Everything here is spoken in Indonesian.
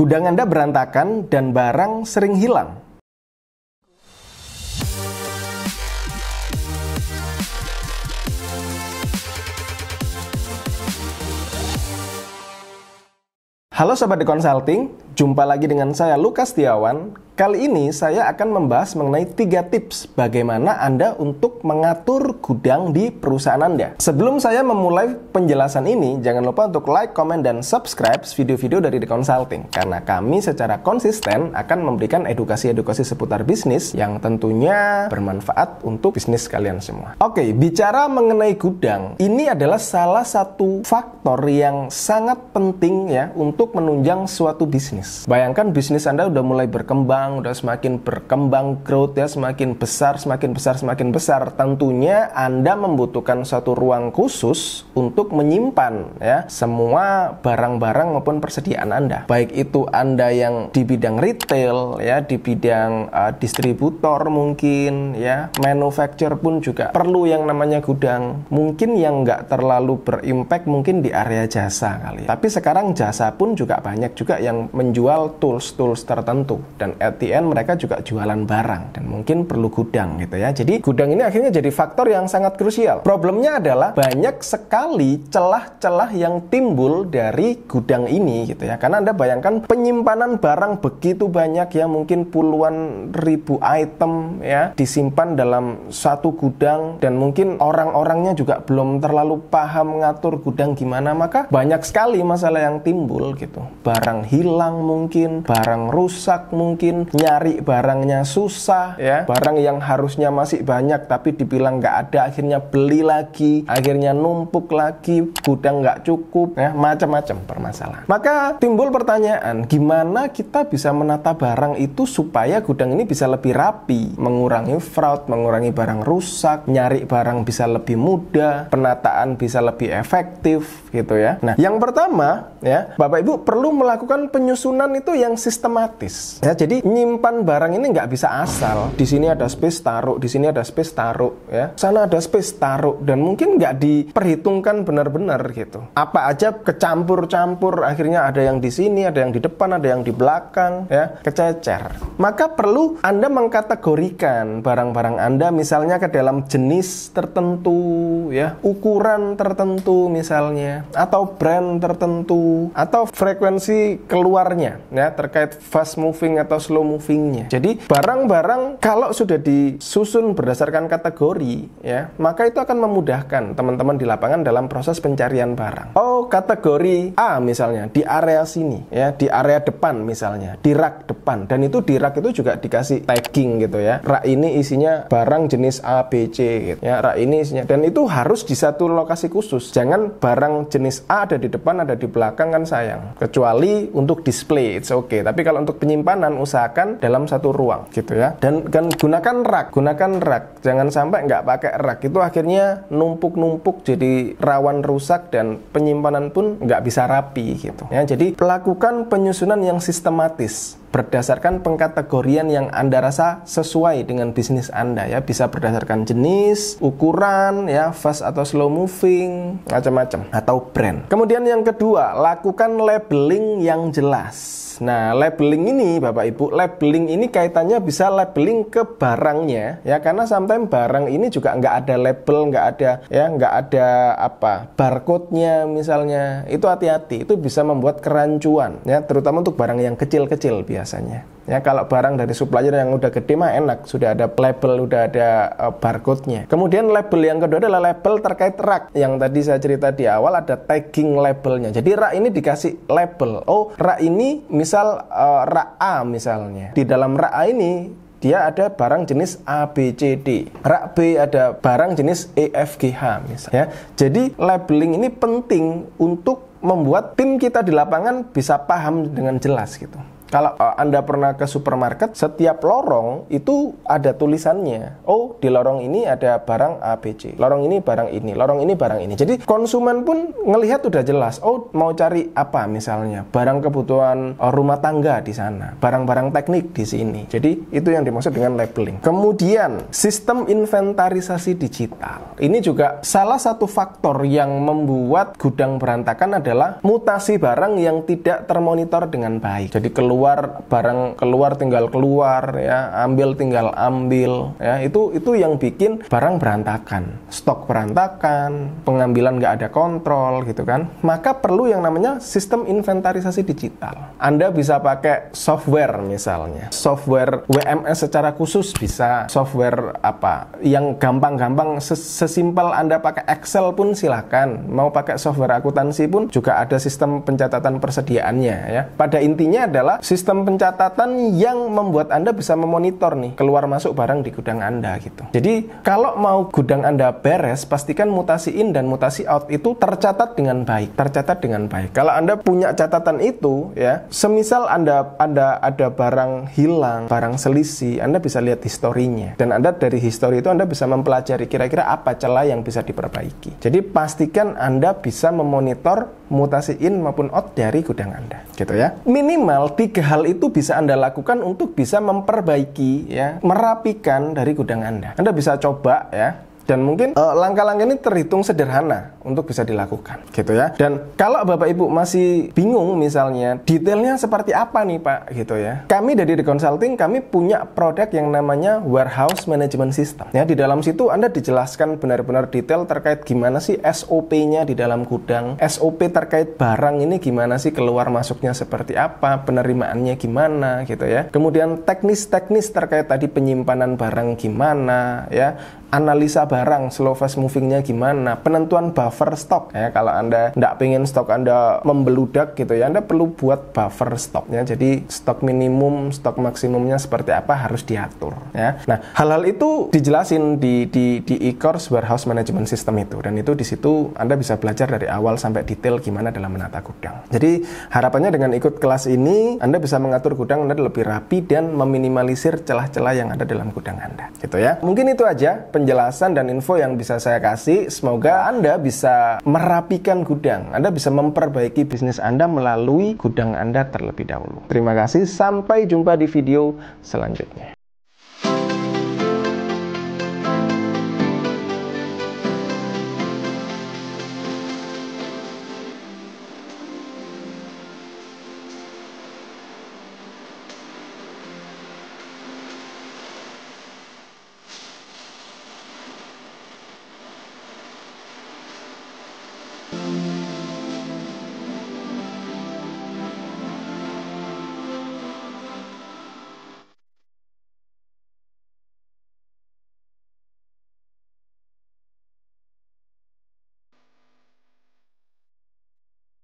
Gudang Anda berantakan dan barang sering hilang. Halo Sobat The Consulting, jumpa lagi dengan saya Lukas Tiawan Kali ini saya akan membahas mengenai tiga tips bagaimana Anda untuk mengatur gudang di perusahaan Anda. Sebelum saya memulai penjelasan ini, jangan lupa untuk like, comment, dan subscribe video-video dari The Consulting. Karena kami secara konsisten akan memberikan edukasi-edukasi seputar bisnis yang tentunya bermanfaat untuk bisnis kalian semua. Oke, bicara mengenai gudang, ini adalah salah satu faktor yang sangat penting ya untuk menunjang suatu bisnis. Bayangkan bisnis Anda udah mulai berkembang, berkembang, udah semakin berkembang growth ya, semakin besar, semakin besar, semakin besar. Tentunya Anda membutuhkan satu ruang khusus untuk menyimpan ya semua barang-barang maupun persediaan Anda. Baik itu Anda yang di bidang retail ya, di bidang uh, distributor mungkin ya, manufacturer pun juga perlu yang namanya gudang. Mungkin yang nggak terlalu berimpact mungkin di area jasa kali. Ya. Tapi sekarang jasa pun juga banyak juga yang menjual tools-tools tertentu dan the end mereka juga jualan barang dan mungkin perlu gudang gitu ya. Jadi gudang ini akhirnya jadi faktor yang sangat krusial. Problemnya adalah banyak sekali celah-celah yang timbul dari gudang ini gitu ya. Karena Anda bayangkan penyimpanan barang begitu banyak ya mungkin puluhan ribu item ya disimpan dalam satu gudang dan mungkin orang-orangnya juga belum terlalu paham mengatur gudang gimana maka banyak sekali masalah yang timbul gitu. Barang hilang mungkin, barang rusak mungkin, nyari barangnya susah ya. barang yang harusnya masih banyak tapi dibilang nggak ada akhirnya beli lagi akhirnya numpuk lagi gudang nggak cukup ya macam-macam permasalahan. Maka timbul pertanyaan gimana kita bisa menata barang itu supaya gudang ini bisa lebih rapi? Mengurangi fraud mengurangi barang rusak nyari barang bisa lebih mudah penataan bisa lebih efektif gitu ya. Nah yang pertama ya Bapak Ibu perlu melakukan penyusunan itu yang sistematis. Ya jadi nyimpan barang ini nggak bisa asal. Di sini ada space taruh, di sini ada space taruh, ya. Sana ada space taruh, dan mungkin nggak diperhitungkan benar-benar gitu. Apa aja kecampur-campur, akhirnya ada yang di sini, ada yang di depan, ada yang di belakang, ya, kececer. Maka perlu Anda mengkategorikan barang-barang Anda misalnya ke dalam jenis tertentu, ya, ukuran tertentu misalnya, atau brand tertentu, atau frekuensi keluarnya, ya, terkait fast moving atau slow movingnya. Jadi barang-barang kalau sudah disusun berdasarkan kategori ya, maka itu akan memudahkan teman-teman di lapangan dalam proses pencarian barang. Oh, kategori A misalnya di area sini ya, di area depan misalnya, di rak depan dan itu di rak itu juga dikasih tagging gitu ya. Rak ini isinya barang jenis A, B, C gitu ya. Rak ini isinya dan itu harus di satu lokasi khusus. Jangan barang jenis A ada di depan, ada di belakang kan sayang. Kecuali untuk display, it's okay. Tapi kalau untuk penyimpanan usahakan gunakan dalam satu ruang gitu ya. Dan kan gunakan rak gunakan rak. Jangan sampai nggak pakai rak. Itu akhirnya numpuk-numpuk jadi rawan rusak dan penyimpanan pun nggak bisa rapi gitu. Ya jadi lakukan penyusunan yang sistematis berdasarkan pengkategorian yang Anda rasa sesuai dengan bisnis Anda ya. Bisa berdasarkan jenis, ukuran ya, fast atau slow moving, macam-macam atau brand. Kemudian yang kedua, lakukan labeling yang jelas. Nah, labeling ini Bapak Ibu, labeling ini kaitannya bisa labeling ke barangnya ya karena sometimes barang ini juga nggak ada label, nggak ada ya, nggak ada apa barcode-nya misalnya. Itu hati-hati, itu bisa membuat kerancuan ya, terutama untuk barang yang kecil-kecil biasa biasanya. Ya kalau barang dari supplier yang udah gede mah enak, sudah ada label, udah ada uh, barcode-nya. Kemudian label yang kedua adalah label terkait rak. Yang tadi saya cerita di awal ada tagging labelnya. Jadi rak ini dikasih label. Oh, rak ini misal uh, rak A misalnya. Di dalam rak A ini dia ada barang jenis A, B, C, D. Rak B ada barang jenis E, F, G, H misalnya. Ya. Jadi labeling ini penting untuk membuat tim kita di lapangan bisa paham dengan jelas gitu. Kalau uh, Anda pernah ke supermarket, setiap lorong itu ada tulisannya. Oh, di lorong ini ada barang ABC. Lorong ini barang ini, lorong ini barang ini. Jadi konsumen pun ngelihat udah jelas. Oh, mau cari apa misalnya? Barang kebutuhan uh, rumah tangga di sana, barang-barang teknik di sini. Jadi itu yang dimaksud dengan labeling. Kemudian sistem inventarisasi digital. Ini juga salah satu faktor yang membuat gudang berantakan adalah mutasi barang yang tidak termonitor dengan baik. Jadi keluar keluar barang keluar tinggal keluar ya ambil tinggal ambil ya. Itu itu yang bikin barang berantakan. Stok berantakan pengambilan nggak ada kontrol gitu kan. Maka perlu yang namanya sistem inventarisasi digital. Anda bisa pakai software misalnya. Software WMS secara khusus bisa. Software apa? Yang gampang-gampang sesimpel Anda pakai Excel pun silahkan mau pakai software akuntansi pun juga ada sistem pencatatan persediaannya ya. Pada intinya adalah sistem pencatatan yang membuat Anda bisa memonitor nih keluar masuk barang di gudang Anda gitu. Jadi kalau mau gudang Anda beres, pastikan mutasi in dan mutasi out itu tercatat dengan baik, tercatat dengan baik. Kalau Anda punya catatan itu ya, semisal Anda Anda ada barang hilang, barang selisih, Anda bisa lihat historinya dan Anda dari histori itu Anda bisa mempelajari kira-kira apa celah yang bisa diperbaiki. Jadi pastikan Anda bisa memonitor mutasi in maupun out dari gudang Anda, gitu ya. Minimal tiga hal itu bisa Anda lakukan untuk bisa memperbaiki ya, merapikan dari gudang Anda. Anda bisa coba ya dan mungkin eh, langkah-langkah ini terhitung sederhana untuk bisa dilakukan, gitu ya. Dan kalau Bapak Ibu masih bingung misalnya detailnya seperti apa nih Pak, gitu ya. Kami dari The Consulting kami punya produk yang namanya Warehouse Management System. Ya, di dalam situ Anda dijelaskan benar-benar detail terkait gimana sih SOP-nya di dalam gudang, SOP terkait barang ini gimana sih keluar masuknya seperti apa, penerimaannya gimana, gitu ya. Kemudian teknis-teknis terkait tadi penyimpanan barang gimana, ya analisa barang slow fast movingnya gimana penentuan buffer stok ya. Kalau anda tidak pengen stok anda membeludak gitu ya anda perlu buat buffer stoknya jadi stok minimum stok maksimumnya seperti apa harus diatur ya. Nah hal-hal itu dijelasin di di di e-course warehouse management system itu. Dan itu di situ anda bisa belajar dari awal sampai detail gimana dalam menata gudang. Jadi harapannya dengan ikut kelas ini anda bisa mengatur gudang anda lebih rapi dan meminimalisir celah-celah yang ada dalam gudang anda gitu ya. Mungkin itu aja penjelasan dan info yang bisa saya kasih. Semoga Anda bisa merapikan gudang. Anda bisa memperbaiki bisnis Anda melalui gudang Anda terlebih dahulu. Terima kasih, sampai jumpa di video selanjutnya.